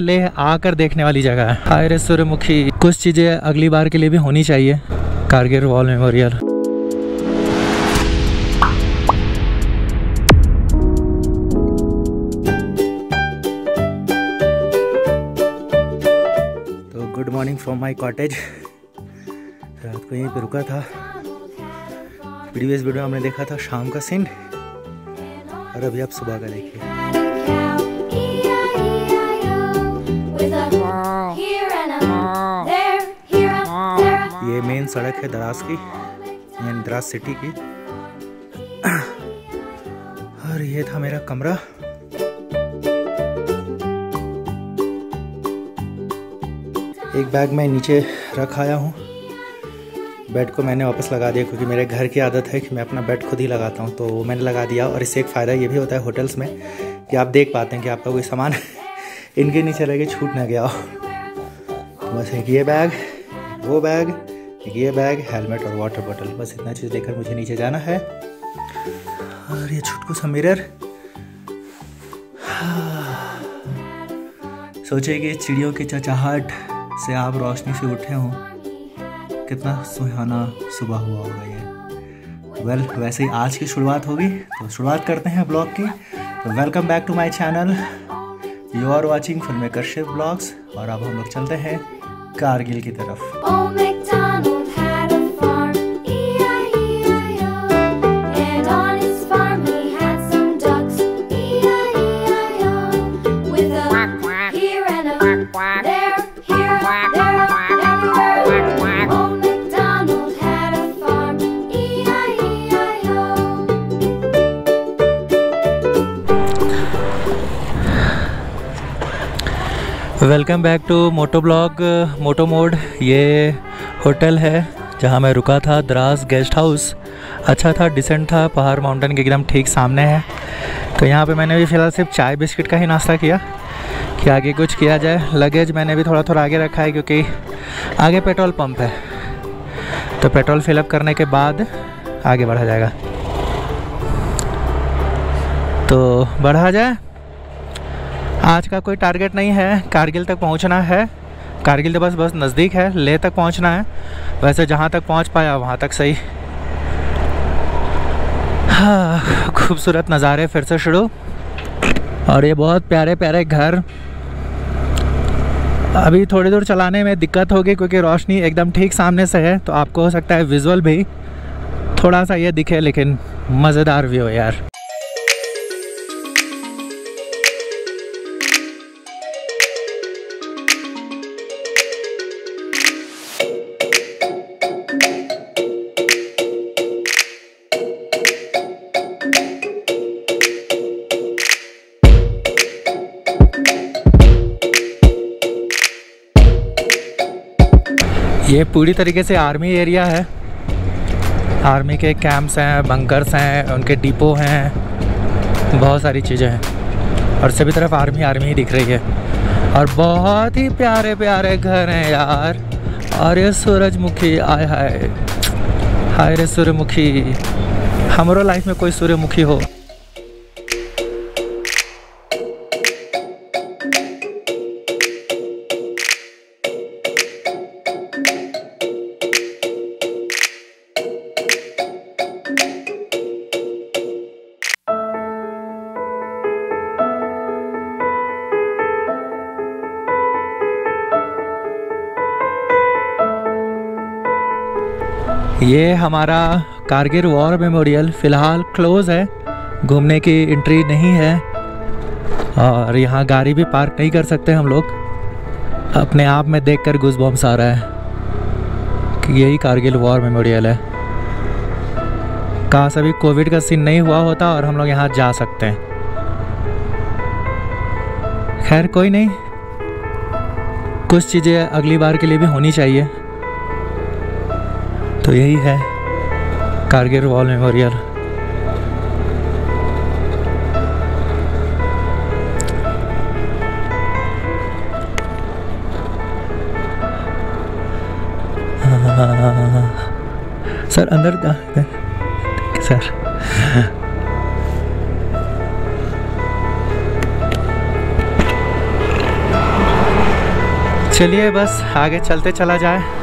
ले आकर देखने वाली जगह है। हाय रे सूर्यमुखी, कुछ चीज़ें अगली बार के लिए भी होनी चाहिए। Kargil war memorial. तो good morning from my cottage रात को यहीं पे रुका था। प्रीवियस वीडियो हमने देखा था शाम का सीन और अभी आप सुबह का देखिए। मेन सड़क है दराज की यानी दराज सिटी की। और ये था मेरा कमरा। एक बैग मैं नीचे रख आया हूँ। बेड को मैंने वापस लगा दिया क्योंकि मेरे घर की आदत है कि मैं अपना बेड खुद ही लगाता हूँ तो वो मैंने लगा दिया। और इससे एक फ़ायदा ये भी होता है होटल्स में कि आप देख पाते हैं कि आपका कोई सामान इनके नीचे रह के छूट ना गया हो। बस एक ये बैग वो बैग ये बैग, हेलमेट और वाटर बॉटल, बस इतना चीज़ लेकर मुझे नीचे जाना है। और ये छुटकू सा मिरर। सोचिए कि चिड़ियों की चचाहट से आप रोशनी से उठे हों। कितना सुहाना सुबह हुआ होगा ये। वेल वैसे ही आज की शुरुआत होगी तो शुरुआत करते हैं ब्लॉग की। तो welcome back to my channel you are watching film maker Shiv blogs और अब हम लोग चलते हैं कारगिल की तरफ़। Welcome back to moto blog moto mode ये होटल है जहाँ मैं रुका था, द्रास गेस्ट हाउस। अच्छा था, डिसेंट था, पहाड़ माउंटेन के एकदम ठीक सामने है। तो यहाँ पे मैंने भी फ़िलहाल सिर्फ़ चाय बिस्किट का ही नाश्ता किया, कि आगे कुछ किया जाए। लगेज मैंने भी थोड़ा थोड़ा आगे रखा है क्योंकि आगे पेट्रोल पंप है। तो पेट्रोल फिलअप करने के बाद आगे बढ़ा जाएगा। तो बढ़ा जाए। आज का कोई टारगेट नहीं है। कारगिल तक पहुँचना है। कारगिल तो बस बस नज़दीक है। ले तक पहुँचना है। वैसे जहाँ तक पहुँच पाया, वहाँ तक सही। हाँ खूबसूरत नज़ारे फिर से शुरू। और ये बहुत प्यारे प्यारे घर। अभी थोड़ी दूर चलाने में दिक्कत होगी, क्योंकि रोशनी एकदम ठीक सामने से है तो आपको हो सकता है विजुअल भी थोड़ा सा ये दिखे, लेकिन मज़ेदार व्यू यार। ये पूरी तरीके से आर्मी एरिया है। आर्मी के कैंप्स हैं, बंकर्स हैं, उनके डिपो हैं, बहुत सारी चीज़ें हैं। और सभी तरफ़ आर्मी आर्मी ही दिख रही है। और बहुत ही प्यारे प्यारे घर हैं यार। ये सूरजमुखी आय हाय। हाय रे सूर्यमुखी हमारो लाइफ में कोई सूर्यमुखी हो। ये हमारा कारगिल वॉर मेमोरियल फ़िलहाल क्लोज़ है। घूमने की एंट्री नहीं है। और यहाँ गाड़ी भी पार्क नहीं कर सकते हम लोग। अपने आप में देखकर घुस बॉम्स आ रहा है कि यही कारगिल वॉर मेमोरियल है। काश अभी कोविड का सीन नहीं हुआ होता और हम लोग यहाँ जा सकते हैं। खैर, कोई नहीं। कुछ चीज़ें अगली बार के लिए भी होनी चाहिए। तो यही है। Kargil wall memorial. सर, अंदर सर। चलिए बस, आगे चलते चला जाए।